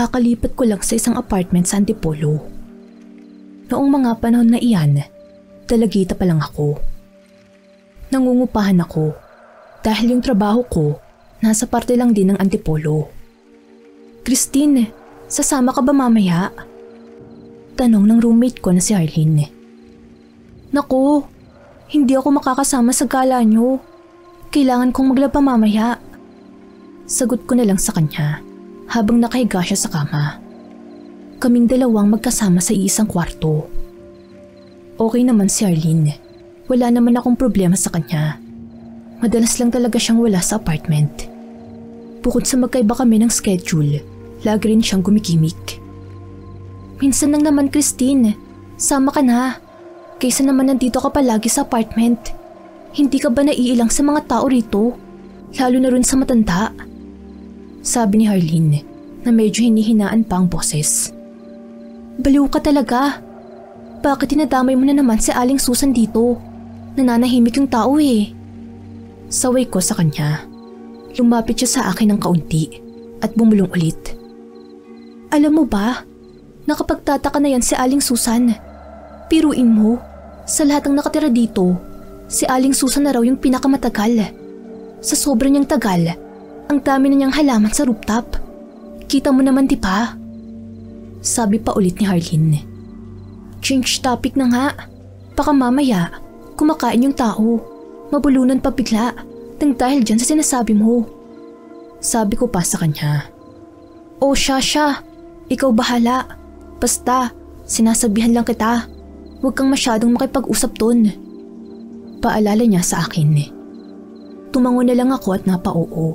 Kakalipat ko lang sa isang apartment sa Antipolo. Noong mga panahon na iyan, dalagita pa lang ako. Nangungupahan ako dahil yung trabaho ko nasa parte lang din ng Antipolo. Christine, sasama ka ba mamaya? Tanong ng roommate ko na si Arlene. Naku, hindi ako makakasama sa gala nyo. Kailangan kong maglaba mamaya. Sagot ko na lang sa kanya habang nakahiga siya sa kama. Kaming dalawang magkasama sa isang kwarto. Okay naman si Arlene. Wala naman akong problema sa kanya. Madalas lang talaga siyang wala sa apartment. Bukod sa magkaiba kami ng schedule, lagi rin siyang gumikimik. Minsan lang naman Christine, sama ka na. Kaysa naman nandito ka palagi sa apartment. Hindi ka ba naiilang sa mga tao rito? Lalo na rin sa matanda. Sabi ni Harleen na medyo hinihinaan pa ang boses. Baliw ka talaga. Bakit tinadamay mo na naman si Aling Susan dito? Nananahimik yung tao eh. Saway ko sa kanya. Lumapit siya sa akin ng kaunti at bumulong ulit. Alam mo ba, Nakapagtataka na yan si Aling Susan. Piruin mo, sa lahat ng nakatira dito, si Aling Susan na raw yung pinakamatagal. Sa sobrang niyang tagal, ang dami na niyang halaman sa rooftop. Kita mo naman di ba? Sabi pa ulit ni Harleen. Change topic na nga. Baka mamaya, kumakain yung tao. Mabulunan pa bigla nang dahil dyan sa sinasabi mo. Sabi ko pa sa kanya. Oh, siya siya. Ikaw bahala. Basta, sinasabihan lang kita. Huwag kang masyadong makipag-usap dun. Paalala niya sa akin. Tumango na lang ako at napa-oo.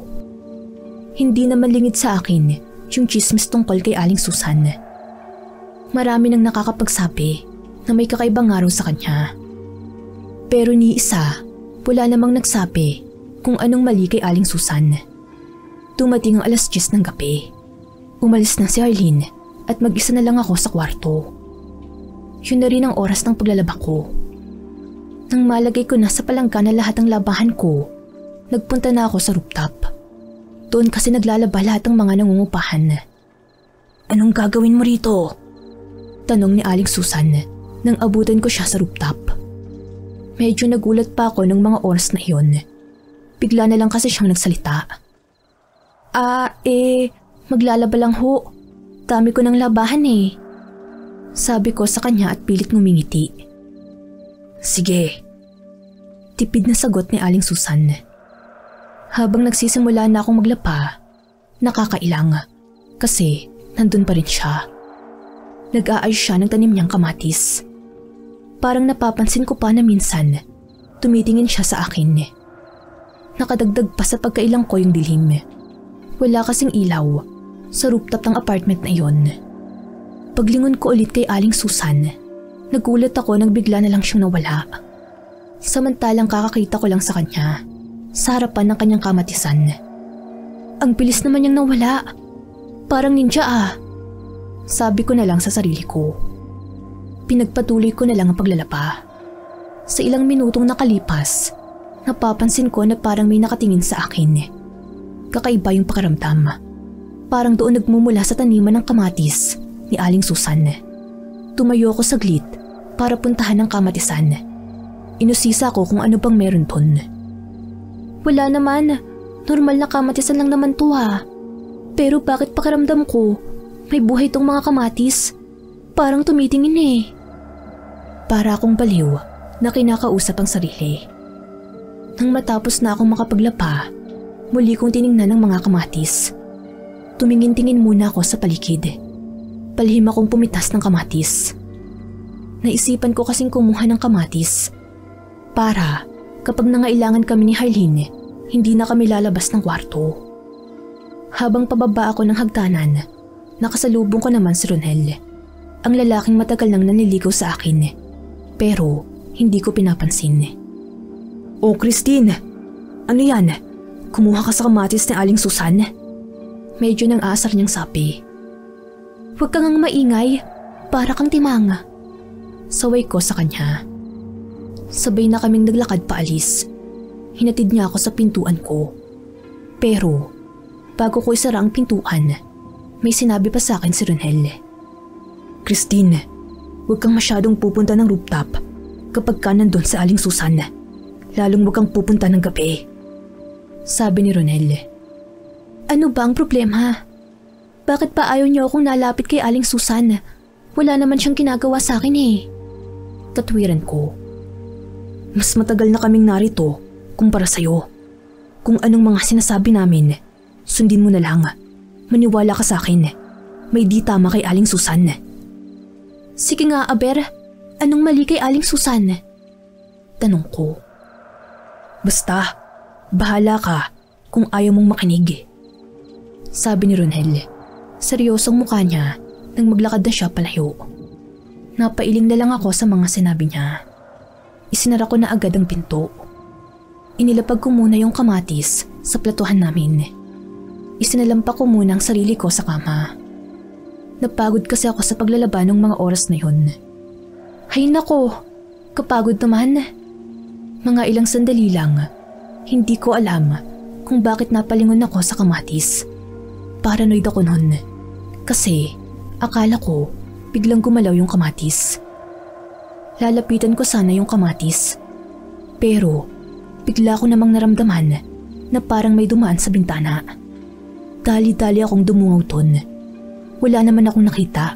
Hindi naman lingid sa akin yung chismis tungkol kay Aling Susan. Marami nang nakakapagsabi na may kakaibang araw sa kanya. Pero ni isa, wala namang nagsabi kung anong mali kay Aling Susan. Tumating ang alas 10 ng gabi. Umalis na si Arlene at mag-isa na lang ako sa kwarto. Yun na rin ang oras ng paglalaba ko. Nang malagay ko na sa palangga na lahat ng labahan ko, nagpunta na ako sa rooftop. Doon kasi naglalaba lahat ng mga nangungupahan. Anong gagawin mo rito? Tanong ni Aling Susan nang abutan ko siya sa rooftop. Medyo nagulat pa ako ng mga oras na iyon. Bigla na lang kasi siyang nagsalita. Ah, eh, maglalaba lang ho. Dami ko ng labahan eh. Sabi ko sa kanya at pilit ngumingiti. Sige. Tipid na sagot ni Aling Susan. Habang nagsisimula na akong maglapa, nakakailang kasi nandun pa rin siya. Nag-aayos siya ng tanim niyang kamatis. Parang napapansin ko pa na minsan, tumitingin siya sa akin. Nakadagdag pa sa pagkailang ko yung dilim. Wala kasing ilaw sa rooftop ng apartment na iyon. Paglingon ko ulit kay Aling Susan, nagulat ako nang bigla na lang siyang nawala. Samantalang kakakita ko lang sa kanya, sa harapan ng kanyang kamatisan. Ang bilis naman niyang nawala. Parang ninja ah. Sabi ko na lang sa sarili ko. Pinagpatuloy ko na lang ang paglalapa. Sa ilang minutong nakalipas, napapansin ko na parang may nakatingin sa akin. Kakaiba yung pakaramdam. Parang doon nagmumula sa taniman ng kamatis ni Aling Susan. Tumayo ako saglit para puntahan ang kamatisan. Inusisa ko kung ano bang meron doon. Wala naman. Normal na kamatisan lang naman to ha. Pero bakit pakiramdam ko, may buhay tong mga kamatis. Parang tumitingin eh. Para akong baliw na kinakausap ang sarili. Nang matapos na akong makapaglapa, muli kong tiningnan ang mga kamatis. Tumingin-tingin muna ako sa paligid. Palihim akong pumitas ng kamatis. Naisipan ko kasing kumuha ng kamatis. Para kapag nangailangan kami ni Harleen, hindi na kami lalabas ng kwarto. Habang pababa ako ng hagdanan, nakasalubong ko naman si Ronel. Ang lalaking matagal nang naniligaw sa akin. Pero hindi ko pinapansin. Oh Christine, ano yan? Kumuha ka sa kamatis ni Aling Susan? Medyo nang asar niyang sabi. Huwag kang ang maingay, para kang timanga. Saway ko sa kanya. Sabay na kaming naglakad paalis. Hinatid niya ako sa pintuan ko. Pero, bago ko isara ang pintuan, May sinabi pa sa akin si Ronel. Christine, huwag kang masyadong pupunta ng rooftop kapag ka nandun sa Aling Susan. Lalong huwag kang pupunta ng gabi. Sabi ni Ronel. Ano ba ang problema? Bakit pa ayaw niyo akong nalapit kay Aling Susan? Wala naman siyang ginagawa sa akin eh. Katwiran ko. Mas matagal na kaming narito kumpara sa'yo. Kung anong mga sinasabi namin, sundin mo na lang. Maniwala ka sa akin. May di tama kay Aling Susan. Sige nga, Aber. Anong mali kay Aling Susan? Tanong ko. Basta, bahala ka kung ayaw mong makinig. Sabi ni Ronel. Seryosong mukha niya nang maglakad na siya palayo. Napailing na lang ako sa mga sinabi niya. Isinara ko na agad ang pinto. Inilapag ko muna yung kamatis sa platuhan namin. Isinalampa ko muna ang sarili ko sa kama. Napagod kasi ako sa paglalaba ng mga oras na yun. Hay nako, kapagod naman. Mga ilang sandali lang, hindi ko alam kung bakit napalingon ako sa kamatis. Paranoid ako nun. Kasi akala ko biglang gumalaw yung kamatis. Lalapitan ko sana yung kamatis. Pero bigla ko namang naramdaman na parang may dumaan sa bintana. Dali-dali akong dumungaw ton. Wala naman akong nakita.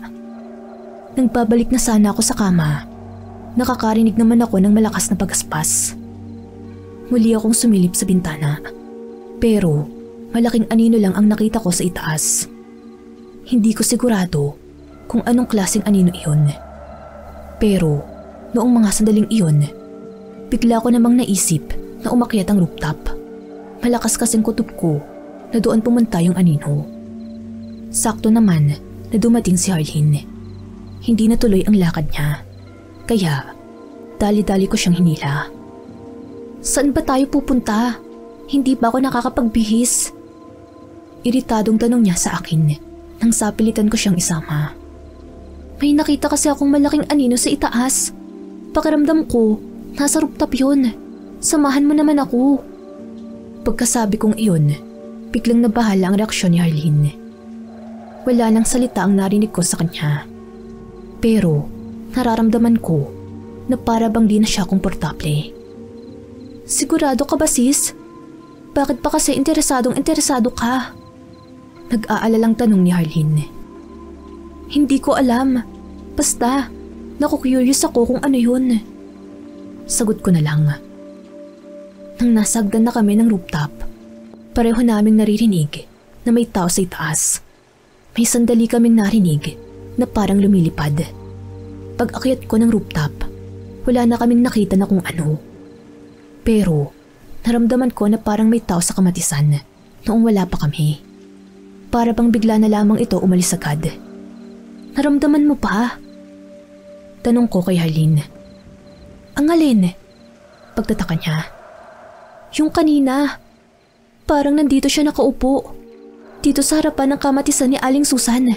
Nang babalik na sana ako sa kama, nakakarinig naman ako ng malakas na pagaspas. Muli akong sumilip sa bintana. Pero malaking anino lang ang nakita ko sa itaas. Hindi ko sigurado kung anong klaseng anino iyon. Pero Noong mga sandaling iyon, bigla ko namang naisip na umakyat ang rooftop. Malakas kasing kutob ko na doon pumunta yung anino. Sakto naman na dumating si Harlene. Hindi natuloy ang lakad niya. Kaya, dali-dali ko siyang hinila. Saan ba tayo pupunta? Hindi ba ako nakakapagbihis? Iritadong tanong niya sa akin nang sapilitan ko siyang isama. May nakita kasi akong malaking anino sa itaas. Pakiramdam ko, nasa rooftop yun. Samahan mo naman ako. Pagkasabi kong iyon, biglang nabahala ang reaksyon ni Arlene. Wala nang salita ang narinig ko sa kanya. Pero nararamdaman ko na para bang di na siya komportable. Sigurado ka ba sis? Bakit pa kasi interesadong interesado ka? Nag-aalalang tanong ni Arlene. Hindi ko alam. Basta, Naku-curious ako kung ano yun. Sagot ko na lang. Nang nasagdan na kami ng rooftop, pareho naming naririnig na may tao sa itaas. May sandali kaming narinig na parang lumilipad. Pag akyat ko ng rooftop, wala na kaming nakita na kung ano. Pero naramdaman ko na parang may tao sa kamatisan noong wala pa kami. Para bang bigla na lamang ito umalis agad. Naramdaman mo pa? Tanong ko kay Harleen. Ang alin? Pagtataka niya. Yung kanina. Parang nandito siya nakaupo. Dito sa harapan ng kamatisan ni Aling Susan.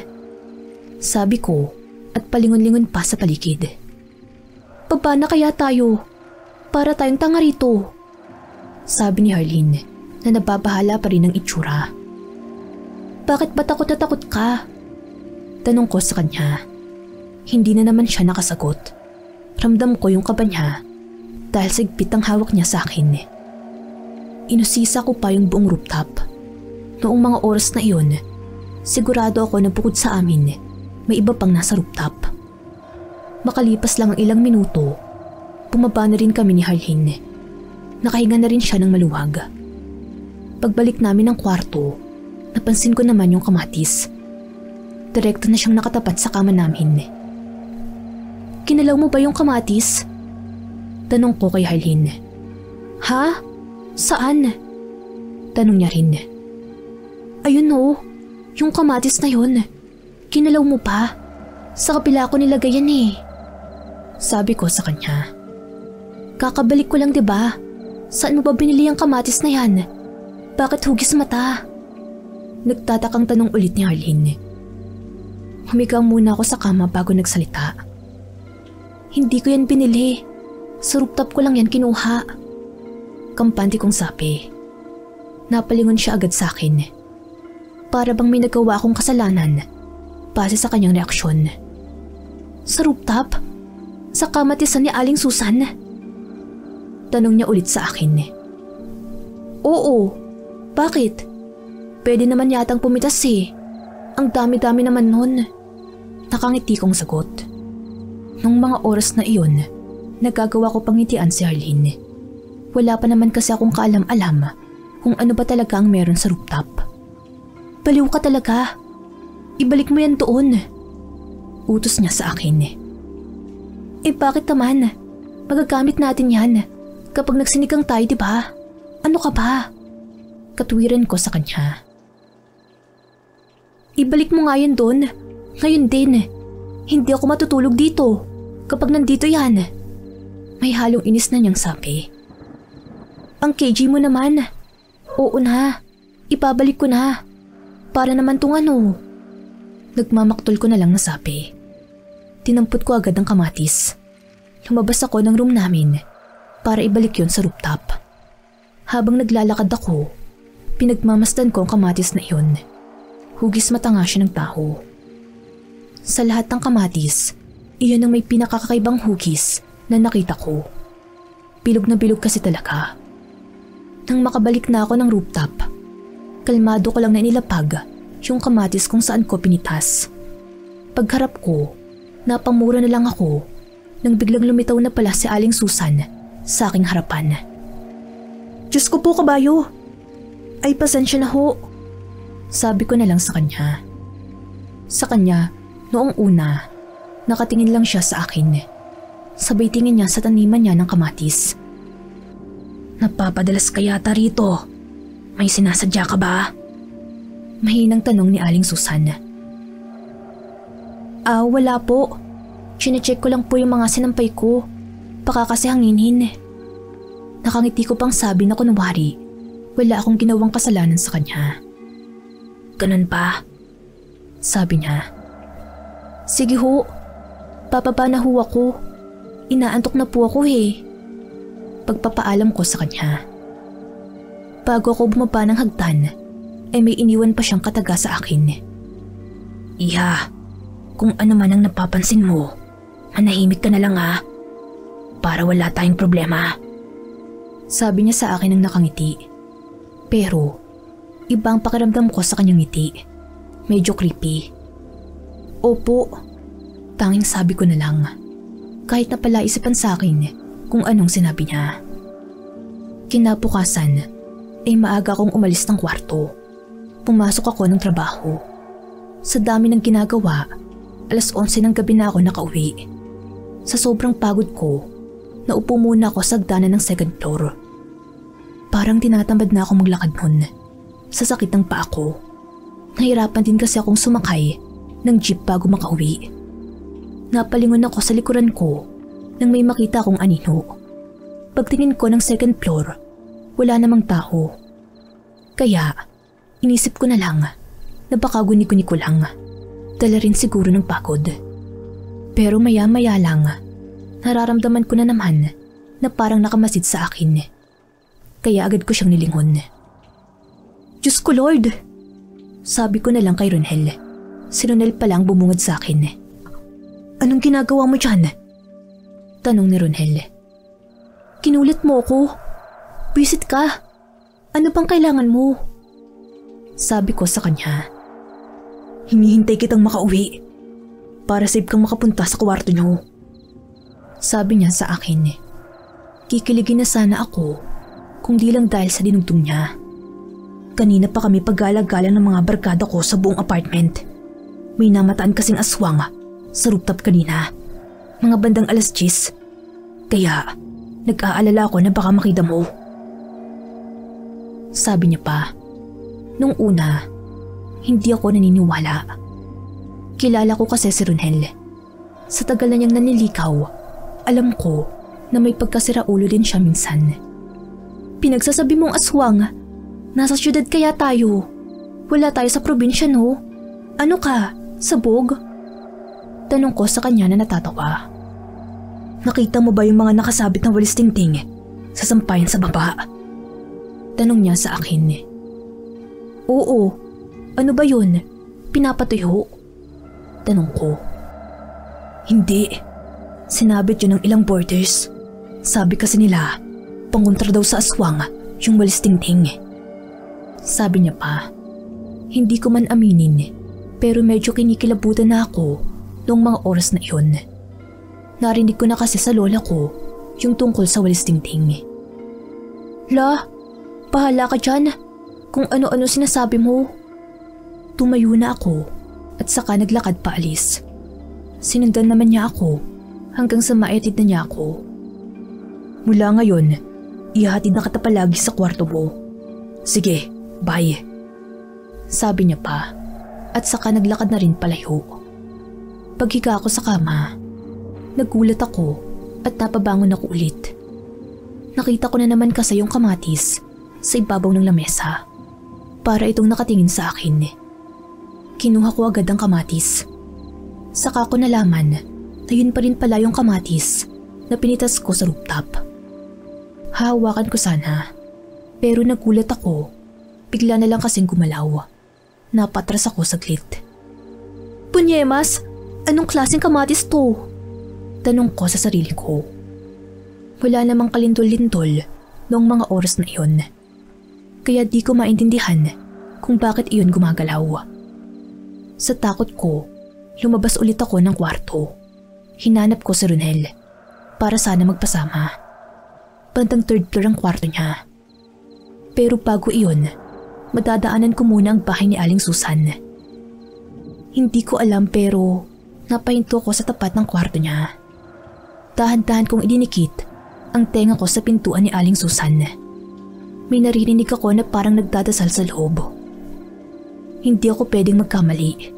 Sabi ko at palingon-lingon pa sa paligid. Baba na kaya tayo? Para tayong tanga rito. Sabi ni Harleen na nababahala pa rin ang itsura. Bakit ba takot na takot ka? Tanong ko sa kanya. Hindi na naman siya nakasagot. Ramdam ko yung kaba niya dahil sigpit ang hawak niya sa akin. Inusisa ko pa yung buong rooftop. Noong mga oras na iyon, sigurado ako na bukod sa amin, may iba pang nasa rooftop. Makalipas lang ang ilang minuto, bumaba na rin kami ni Harlene. Nakahinga na rin siya ng maluwag. Pagbalik namin ng kwarto, napansin ko naman yung kamatis. Direkto na siyang nakatapat sa kama namin. Kinalaw mo ba yung kamatis? Tanong ko kay Harlene. Ha? Saan? Tanong niya rin. Ayun o, yung kamatis na yun. Kinalaw mo pa? Sa kapila ko nilagay yan eh. Sabi ko sa kanya. Kakabalik ko lang ba? Diba? Saan mo ba binili ang kamatis na yan? Bakit hugis mata? Nagtatakang tanong ulit ni Arlene. Humiga muna ako sa kama bago nagsalita. Hindi ko yan binili. Sa rooftop ko lang yan kinuha. Kampante kong sabi. Napalingon siya agad sa akin. Para bang may nagawa akong kasalanan base sa kanyang reaksyon. Sa rooftop? Sa kamatisan ni Aling Susan? Tanong niya ulit sa akin. Oo. Bakit? Pwede naman yatang pumitas eh. Ang dami-dami naman nun. Nakangiti kong sagot. Nung mga oras na iyon, nagagawa ko pangitian si Arlene. Wala pa naman kasi akong kaalam-alam kung ano ba talaga ang meron sa rooftop. Baliw ka talaga. Ibalik mo yan doon. Utos niya sa akin. Eh bakit naman? Magagamit natin yan kapag nagsinigang tayo, di ba? Ano ka ba? Katwiran ko sa kanya. Ibalik mo nga yan doon. Ngayon din. Hindi ako matutulog dito kapag nandito yan. May halong inis na niyang sabi. Ang KG mo naman. Oo na. Ipabalik ko na. Para naman tong ano. Nagmamaktol ko na lang nasabi. Tinampot ko agad ang kamatis. Lumabas ako ng room namin para ibalik yon sa rooftop. Habang naglalakad ako, pinagmamasdan ko ang kamatis na iyon. Hugis mata nga siya ng tao. Sa lahat ng kamatis, iyon ang may pinakakakaibang hugis na nakita ko. Bilog na bilog kasi talaga. Nang makabalik na ako ng rooftop, kalmado ko lang na inilapag yung kamatis kung saan ko pinitas. Pagharap ko, napamura na lang ako nang biglang lumitaw na pala si Aling Susan sa aking harapan. Diyos ko po kabayo! Ay pasensya na ho! Sabi ko na lang sa kanya. Sa kanya, noong una, nakatingin lang siya sa akin. Sabay tingin niya sa taniman niya ng kamatis. Napapadalas ka yata rito. May sinasadya ka ba? Mahinang tanong ni Aling Susan. Ah, wala po. Chinecheck ko lang po yung mga sinampay ko. Baka kasi hanginin. Nakangiti ko pang sabi na kunwari, wala akong ginawang kasalanan sa kanya. Ganun pa? Sabi niya. Sige ho, papaba na ho ako. Inaantok na po ako eh. Pagpapaalam ko sa kanya. Bago ako bumaba ng hagdan, ay may iniwan pa siyang kataga sa akin. Iha, kung ano man ang napapansin mo, manahimik ka na lang ha. Para wala tayong problema. Sabi niya sa akin ng nakangiti. Pero, iba ang pakiramdam ko sa kanyang ngiti. Medyo creepy. Opo, tanging sabi ko na lang. Kahit na pala isipan sa akin kung anong sinabi niya. Kinabukasan, ay maaga akong umalis ng kwarto pumasok ako ng trabaho. Sa dami ng ginagawa, alas 11 ng gabi na ako nakauwi. Sa sobrang pagod ko, naupo muna ako sa agdanan ng second floor. Parang tinatamad na ako maglakad nun. Sa sakit ng paa ko. Nahirapan din kasi akong sumakay ng jeep bago makauwi. Napalingon ako sa likuran ko nang may makita akong anino. Pagtingin ko ng second floor, wala namang tao. Kaya, Inisip ko na lang na baka guni-guni ko lang. Dala rin siguro ng pagod. Pero maya-maya lang, nararamdaman ko na naman na parang nakamasid sa akin. Kaya agad ko siyang nilingon. Diyos ko Lord! Sabi ko na lang kay Ronel. Si Ronel pa lang bumungad sa akin. Anong ginagawa mo dyan? Tanong ni Ronel. Kinulit mo ako. Visit ka. Ano pang kailangan mo? Sabi ko sa kanya. Hinihintay kitang makauwi para save kang makapunta sa kwarto niyo. Sabi niya sa akin. Kikiligin na sana ako kung di lang dahil sa dinugtong niya. Kanina pa kami paggalagala ng mga barkada ko sa buong apartment. May namataan kasing aswang sa rooftop kanina. Mga bandang alas 10. Kaya nag-aalala ako na baka makita mo. Sabi niya pa. Nung una, hindi ako naniniwala. Kilala ko kasi si Ronel. Sa tagal na niyang nanilikaw, alam ko na may pagkasira ulo din siya minsan. Pinagsasabi mong aswang, nasa syudad kaya tayo. Wala tayo sa probinsya no? Ano ka, sabog? Tanong ko sa kanya na natatawa. Nakita mo ba yung mga nakasabit na walis tingting sa sampayan sa baba? Tanong niya sa akin. Oo, Ano ba yun? Pinapatuyo? Tanong ko. Hindi. Sinabit yun ng ilang boarders. Sabi kasi nila, pangontra daw sa aswang yung walis tingting. Sabi niya pa, hindi ko man aminin pero medyo kinikilabutan na ako noong mga oras na iyon. Narinig ko na kasi sa lola ko yung tungkol sa walis tingting. La, bahala ka dyan kung ano-ano sinasabi mo. Tumayo na ako at saka naglakad paalis. Sinundan naman niya ako hanggang sa maetid na niya ako. Mula ngayon, ihatid na kita palagi sa kwarto mo. Sige, bye. Sabi niya pa at saka naglakad na rin palayo. Paghiga ako sa kama, nagulat ako at napabangon ako ulit. Nakita ko na naman kasi yung kamatis sa ibabaw ng lamesa para itong nakatingin sa akin. Kinuha ko agad ang kamatis. Saka ko nalaman na yun pa rin pala yung kamatis na pinitas ko sa rooftop. Hahawakan ko sana pero nagulat ako bigla na lang kasing gumalaw. Napatras ako saglit. Punyemas, anong klaseng kamatis to? Tanong ko sa sarili ko. Wala namang kalintol-lintol noong mga oras na iyon. Kaya di ko maintindihan kung bakit iyon gumagalaw. Sa takot ko, lumabas ulit ako ng kwarto. Hinanap ko si Ronel para sana magpasama. Bandang third floor ang kwarto niya. Pero bago iyon, madadaanan ko muna ang bahay ni Aling Susan. Hindi ko alam pero napahinto ko sa tapat ng kwarto niya. Dahan-dahan kong idinikit ang tenga ko sa pintuan ni Aling Susan. May naririnig ako na parang nagdadasal sa loob. Hindi ako pwedeng magkamali.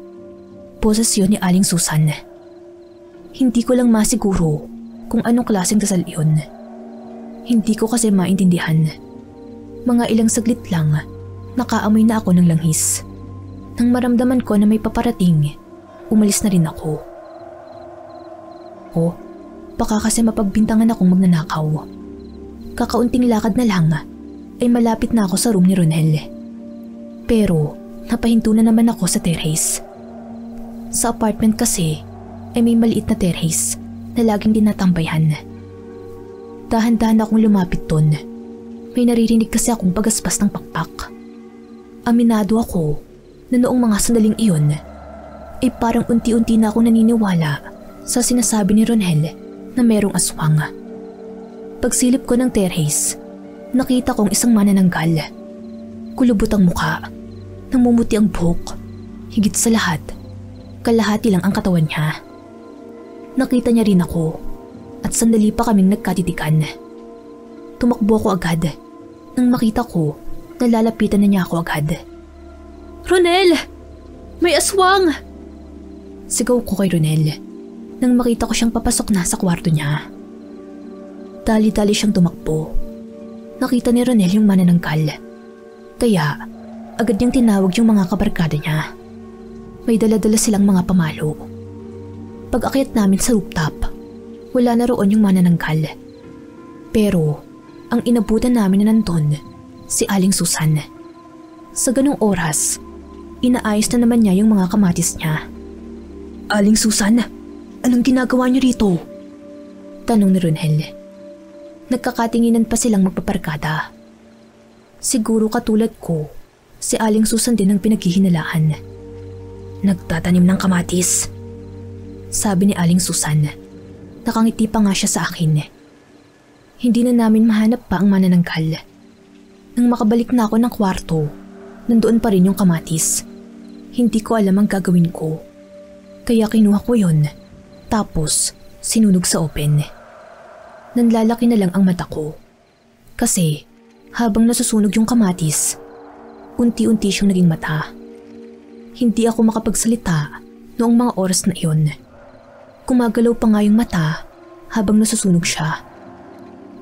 Posesyon ni Aling Susan. Hindi ko lang masiguro kung anong klaseng dasal iyon. Hindi ko kasi maintindihan. Mga ilang saglit lang, nakaamoy na ako ng langhis. Nang maramdaman ko na may paparating, umalis na rin ako. Oh, baka kasi mapagbintangan akong magnanakaw. Kakaunting lakad na lang ay malapit na ako sa room ni Ronel. Pero napahinto na naman ako sa terrace. Sa apartment kasi ay may maliit na terrace na laging dinatambayhan. Dahan-dahan akong lumapit doon. May naririnig kasi akong pagaspas ng pakpak. Aminado ako na noong mga sandaling iyon ay parang unti-unti na akong naniniwala sa sinasabi ni Ronel na merong aswang. Pagsilip ko ng terrace, nakita kong isang manananggal. Kulubot ang muka, namumuti ang buhok, higit sa lahat, kalahati lang ang katawan niya. Nakita niya rin ako at sandali pa kaming nagkatitikan. Tumakbo ako agad nang makita ko na lalapitan na niya ako agad. Ronel! May aswang! Sigaw ko kay Ronel nang makita ko siyang papasok na sa kwarto niya. Dali-dali siyang tumakbo. Nakita ni Ronel yung manananggal. Kaya agad niyang tinawag yung mga kabarkada niya. May dala-dala silang mga pamalo. Pag akyat namin sa rooftop, wala na roon yung manananggal. Pero ang inabutan namin na nandun, si Aling Susan. Sa ganong oras, inaayos na naman niya yung mga kamatis niya. Aling Susan, anong ginagawa niyo rito? Tanong ni Ronel. Nagkakatinginan pa silang magpaparkada. Siguro katulad ko, si Aling Susan din ang pinaghihinalaan. Nagtatanim ng kamatis. Sabi ni Aling Susan. Nakangiti pa nga siya sa akin. Hindi na namin mahanap pa ang manananggal. Nang makabalik na ako ng kwarto, nandoon pa rin yung kamatis. Hindi ko alam ang gagawin ko. Kaya kinuha ko yon. Tapos, sinunog sa open. Nanlalaki na lang ang mata ko. Kasi, habang nasusunog yung kamatis, unti-unti siyang naging mata. Hindi ako makapagsalita noong mga oras na iyon. Kumagalaw pa nga yung mata habang nasusunog siya.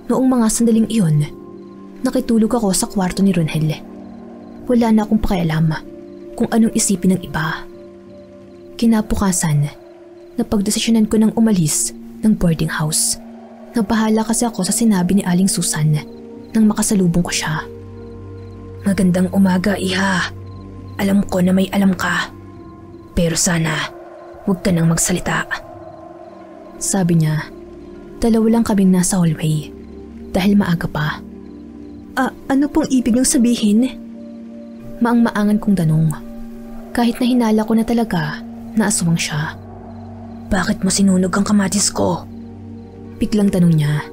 Noong mga sandaling iyon, nakitulog ako sa kwarto ni Ronel. Wala na akong pakialam kung anong isipin ng iba. Kinapukasan, napagdesisyonan ko ng umalis ng boarding house. Nabahala kasi ako sa sinabi ni Aling Susan nang makasalubong ko siya. Magandang umaga, Iha. Alam ko na may alam ka. Pero sana, huwag ka nang magsalita. Sabi niya, dalawa lang kaming nasa hallway dahil maaga pa. Ah, ano pong ibig niyong sabihin? Maang-maangan kong tanong. Kahit na hinala ko na talaga na aswang siya. Bakit mo sinunog ang kamatis ko? Biglang tanong niya.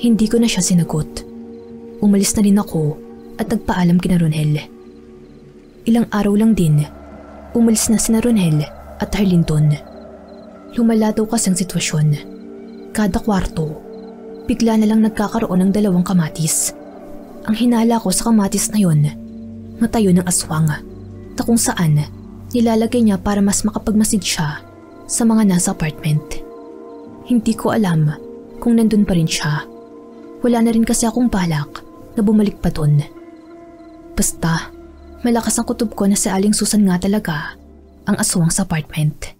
Hindi ko na siya sinagot. Umalis na rin ako at nagpaalam kina Ronel. Ilang araw lang din, umalis na sina Ronel at Harlinton. Lumala daw kasi ang sitwasyon. Kada kwarto, bigla na lang nagkakaroon ng dalawang kamatis. Ang hinala ko sa kamatis na yon, matayo ng aswang na kung saan nilalagay niya para mas makapagmasid siya sa mga nasa apartment. Hindi ko alam kung nandun pa rin siya. Wala na rin kasi akong balak na bumalik pa dun. Basta, malakas ang kutob ko na si Aling Susan nga talaga ang aswang sa apartment.